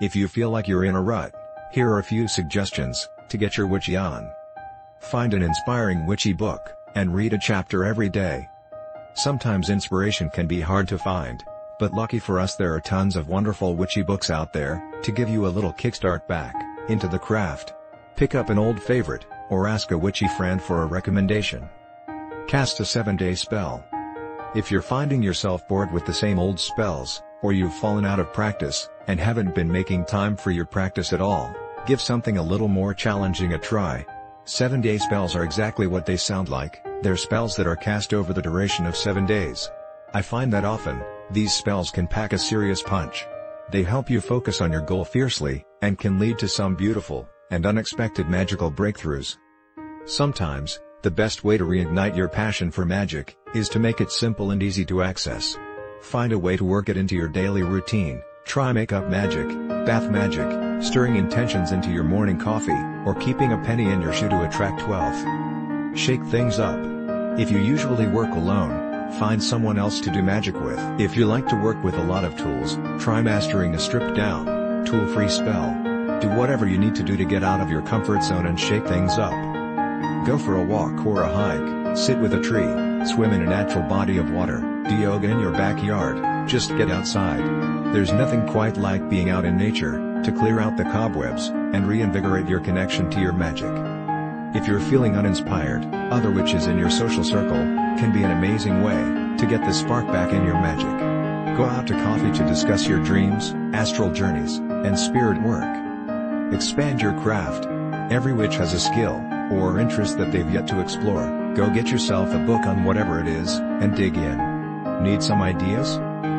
If you feel like you're in a rut, here are a few suggestions to get your witchy on. Find an inspiring witchy book, and read a chapter every day. Sometimes inspiration can be hard to find, but lucky for us there are tons of wonderful witchy books out there, to give you a little kickstart back, into the craft. Pick up an old favorite, or ask a witchy friend for a recommendation. Cast a 7-day spell. If you're finding yourself bored with the same old spells, or you've fallen out of practice, and haven't been making time for your practice at all, give something a little more challenging a try. 7-day spells are exactly what they sound like, they're spells that are cast over the duration of 7 days. I find that often, these spells can pack a serious punch. They help you focus on your goal fiercely, and can lead to some beautiful, and unexpected magical breakthroughs. Sometimes, the best way to reignite your passion for magic, is to make it simple and easy to access. Find a way to work it into your daily routine, try makeup magic, bath magic, stirring intentions into your morning coffee, or keeping a penny in your shoe to attract wealth. Shake things up. If you usually work alone, Find someone else to do magic with. If you like to work with a lot of tools, try mastering a stripped down, tool-free spell. Do whatever you need to do to get out of your comfort zone and shake things up. Go for a walk or a hike, sit with a tree, swim in a natural body of water, do yoga in your backyard, just get outside. There's nothing quite like being out in nature, to clear out the cobwebs, and reinvigorate your connection to your magic. If you're feeling uninspired, other witches in your social circle, can be an amazing way, to get the spark back in your magic. Go out to coffee to discuss your dreams, astral journeys, and spirit work. Expand your craft. Every witch has a skill, or interest that they've yet to explore, go get yourself a book on whatever it is, and dig in. Need some ideas?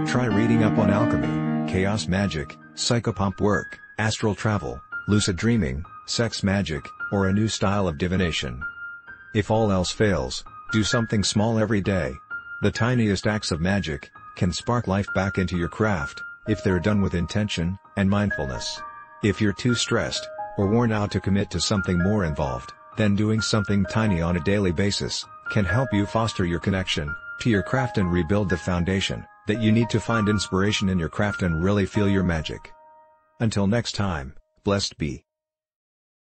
Try reading up on alchemy, chaos magic, psychopomp work, astral travel, lucid dreaming, sex magic, or a new style of divination. If all else fails, do something small every day. The tiniest acts of magic, can spark life back into your craft, if they're done with intention, and mindfulness. If you're too stressed, or worn out to commit to something more involved, then doing something tiny on a daily basis, can help you foster your connection, to your craft and rebuild the foundation, that you need to find inspiration in your craft and really feel your magic. Until next time, blessed be.